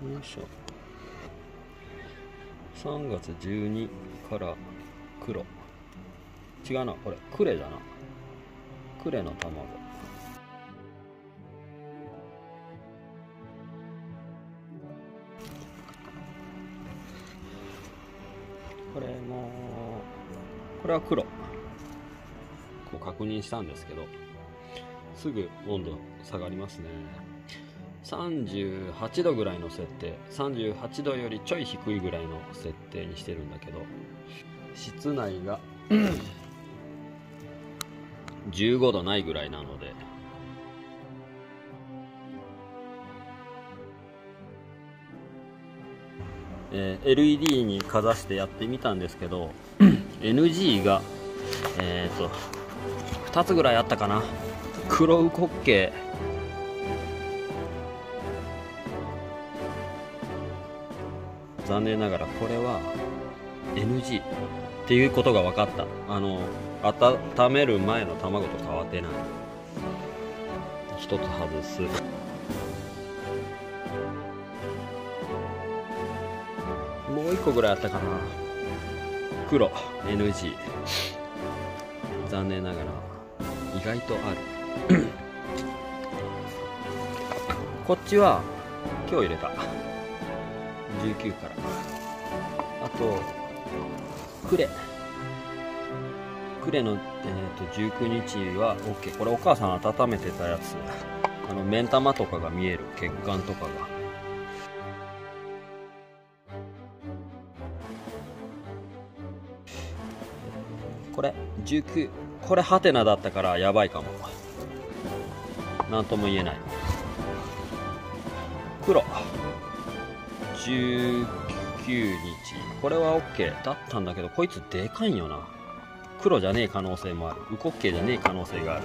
よいしょ。3月12から黒。違うなこれ。クレだな。クレの卵。これもこれは黒。こう確認したんですけどすぐ温度下がりますね。38度ぐらいの設定。38度よりちょい低いぐらいの設定にしてるんだけど。室内が 15度ないぐらいなので。えー LED にかざしてやってみたんですけど NG がえっ、と2つぐらいあったかな。黒ウコッケ残念ながらこれは NG っていうことが分かった。あの温める前の卵と変わってない。一つ外す。もう一個ぐらいあったかな。黒 NG 残念ながら意外とある。こっちは今日入れた。19から。あとクレクレの、えー、と19日は OK これお母さん温めてたやつ。あの目ん玉とかが見える血管とかが。これ19これハテナだったからやばいかも。なんとも言えない。黒。19日。これは OK だったんだけどこいつでかいんよな。黒じゃねえ可能性もある。ウコッケじゃねえ可能性がある。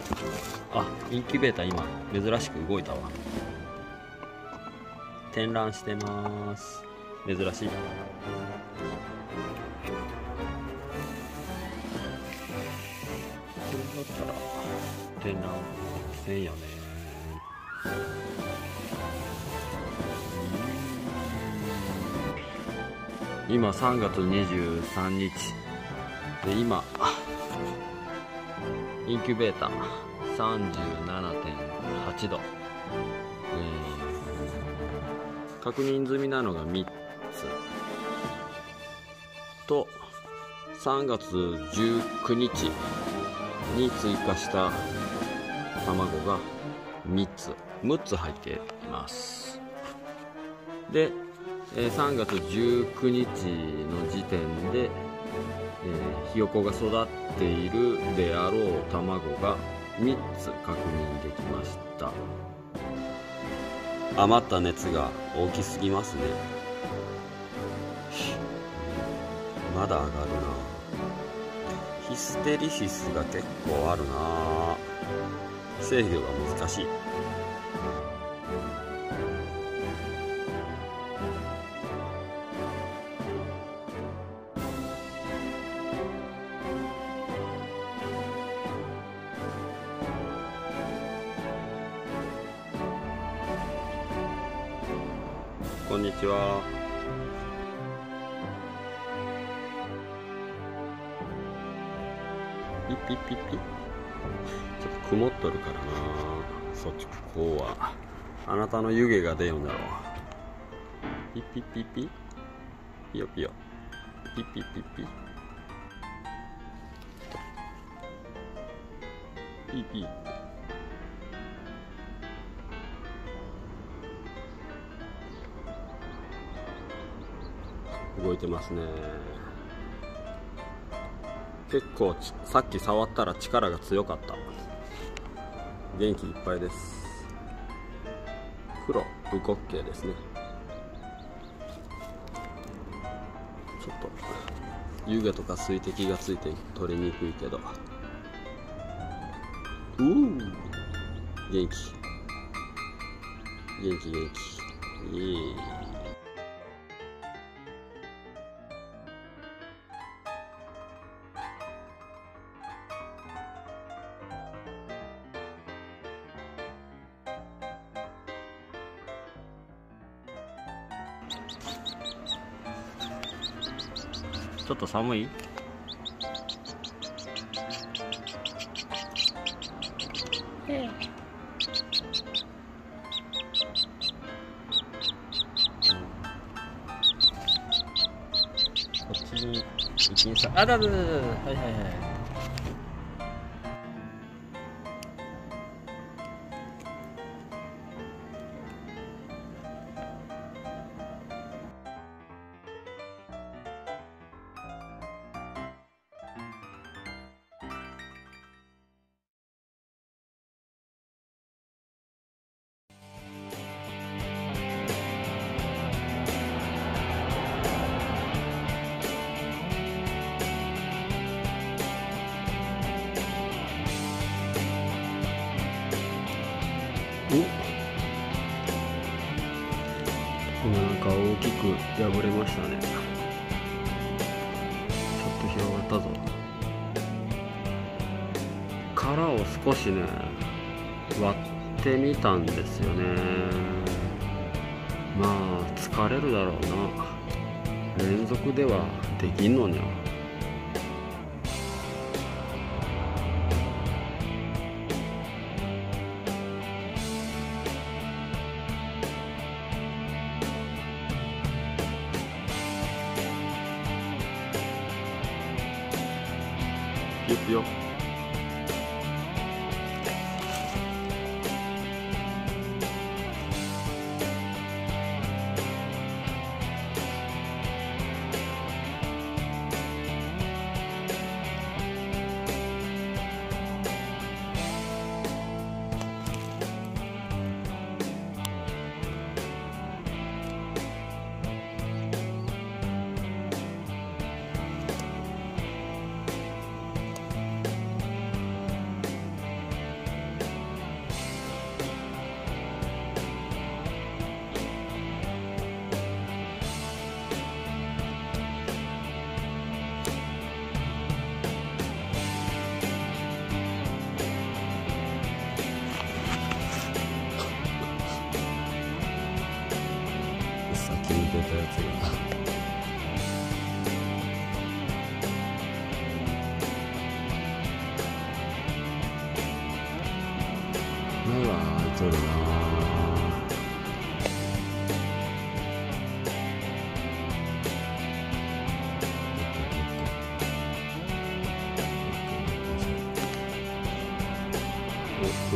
あインキュベーター今珍しく動いたわ。展覧してます。珍しい。これだったら展覧せんよね。今3月23日。で今インキュベーター。37.8度、えー確認済みなのが3つ。と3月19日に追加した卵が3つ。6つ入っています。で、え3月19日の時点で、えーひよこが育っているであろう卵が3つ確認できました。余った熱が大きすぎますね。まだ上がるな。ヒステリシスが結構あるな。制御が難しい。こんにちは。ピッピッピッピちょっと曇っとるからな。そっちこうは。あなたの湯気が出よんだろうピッピッピッピピヨピヨピッピッピッピピーピー動いてますね。結構さっき触ったら力が強かった。元気いっぱいです。黒ウコッケイですね。ちょっと湯気とか水滴がついて取りにくいけど。うー元気。元気元気。イエちょっと寒い？こっちに行きんさあだだだだだはいはいはい破れましたね。ちょっと広がったぞ。殻を少しね割ってみたんですよね。まあ疲れるだろうな。連続ではできんのにゃ。いく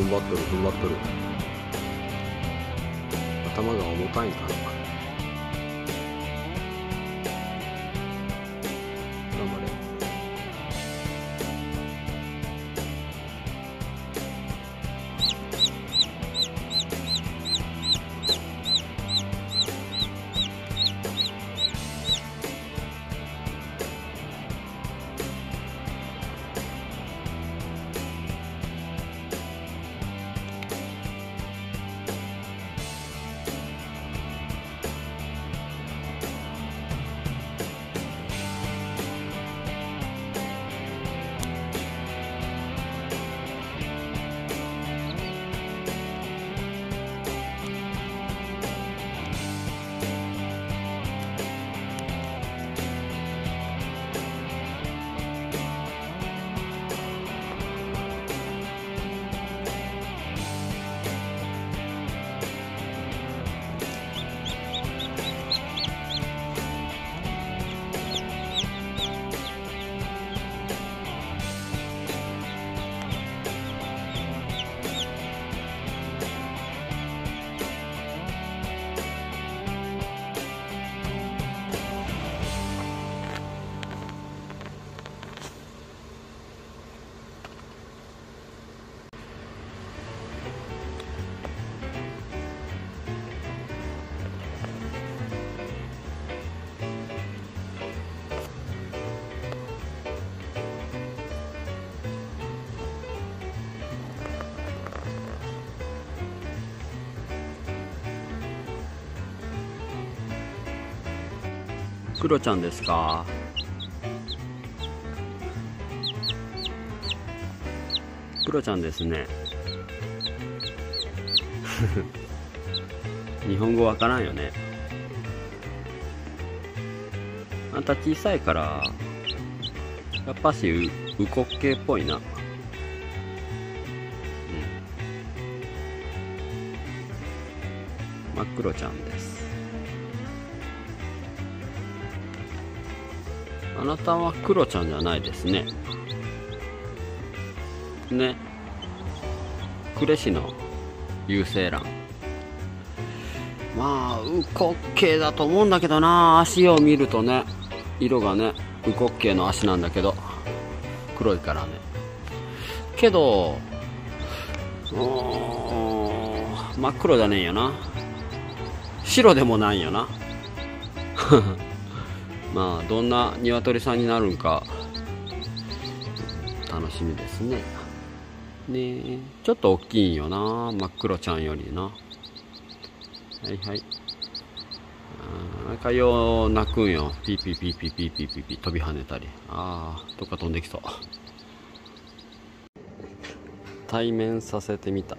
ん張っとる踏ん張っとる。頭が重たいんかな。クロちゃんですか？クロちゃんですね。日本語わからんよね。あんた小さいからやっぱしううこっけっぽいな。うん。真っ黒ちゃんです。あなたはクロちゃんじゃないですね。ね。呉市の有精卵まあウコッケだと思うんだけどな。足を見るとね色がねウコッケの足なんだけど。黒いからね。けど真っ黒じゃねえよな。白でもないよな。まあどんな鶏さんになるんか楽しみですね。ねちょっと大きいんよな。真っ黒ちゃんよりな。はいはい。ああよう鳴くんよ。ピーピーピーピーピーピーピーピー飛び跳ねたり。ああどっか飛んできそう。対面させてみた。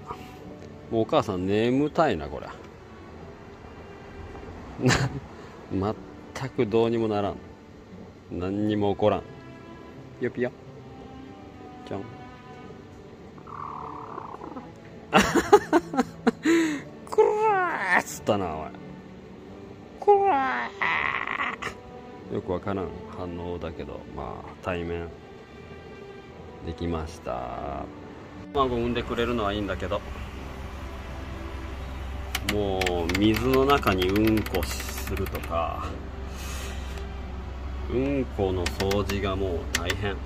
もうお母さん眠たいなこれ。全くどうにもならん。何にも起こらん。よぴよ。じゃん。くらーっつったなおい。くらー。よくわからん反応だけどまあ対面できました。卵産んでくれるのはいいんだけど。もう水の中にうんこするとかうんこの掃除がもう大変。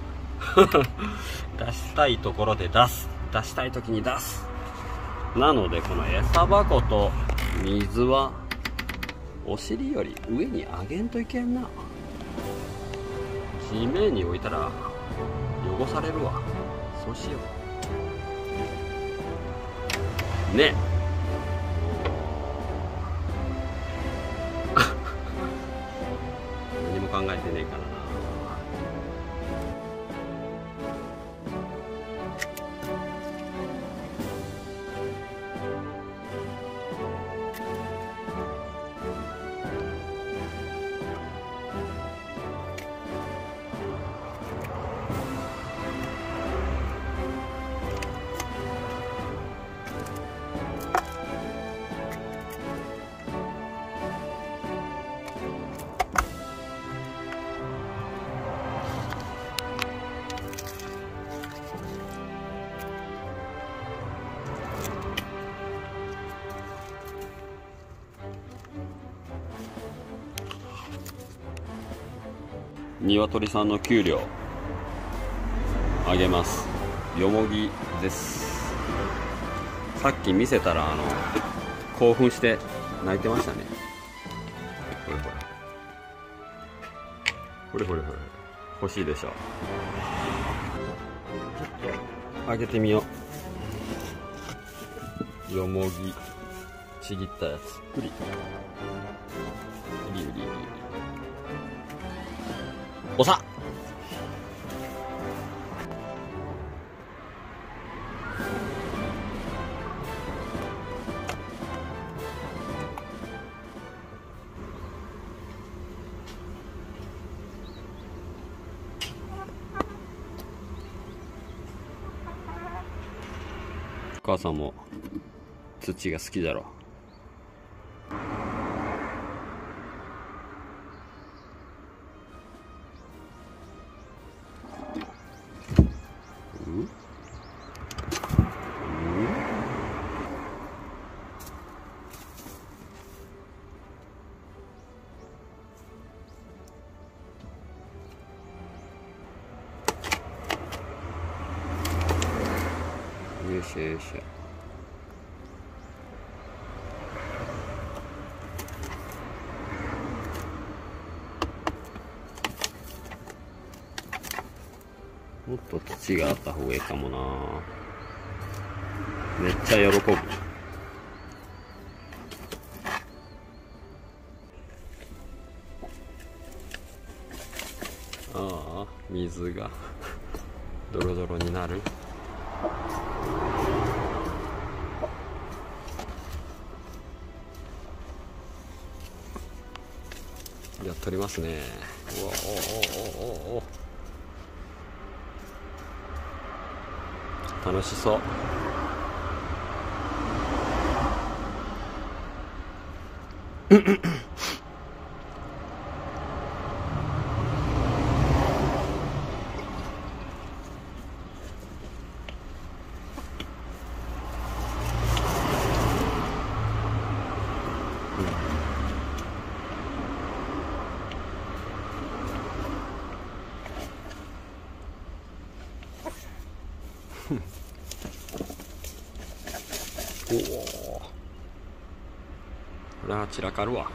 出したいところで出す。出したい時に出す。なのでこの餌箱と水はお尻より上に上げんといけんな。地面に置いたら汚されるわ。そうしよう。ね。えてねえかな鶏さんの給料あげます。よもぎです。さっき見せたらあの興奮して泣いてましたね。ほれほれ。ほれほれほれ。欲しいでしょ。ちょっとあげてみよう。よもぎちぎったやつ。うり。うりうりうりおさ。母さんも土が好きだろし。ょもっと土があった方がいいかもな。めっちゃ喜ぶ。ああ水が。ドロドロになる。りますねうわおおおおお。楽しそう。おおこれは散らかるわ。